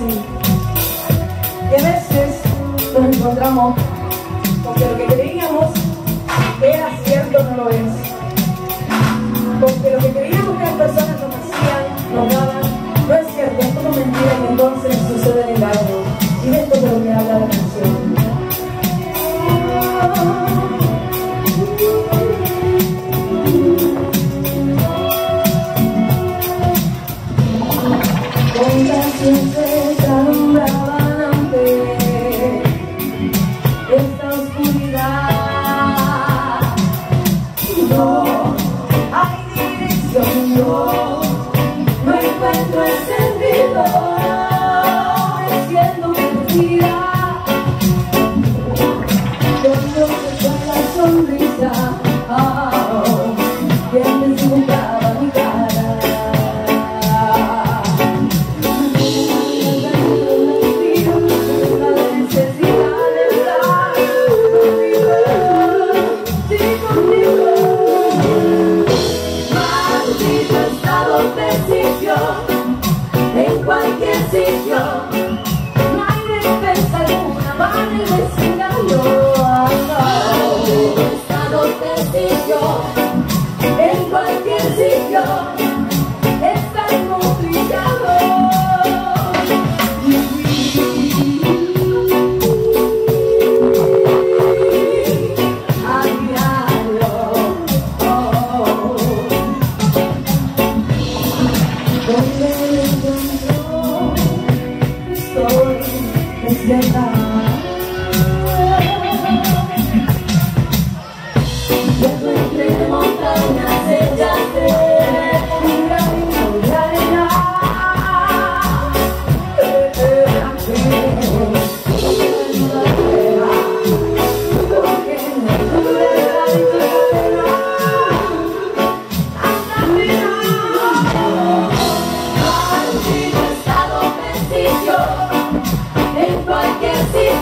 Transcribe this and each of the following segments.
sí. Y a veces nos encontramos con que lo que creíamos era cierto no lo es. Con que lo que creíamos que las personas nos hacían, nos daban, no es cierto, es todo mentira y entonces sucede el milagro. Y de esto es lo que habla no encuentro De sitio, en cualquier sitio.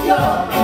your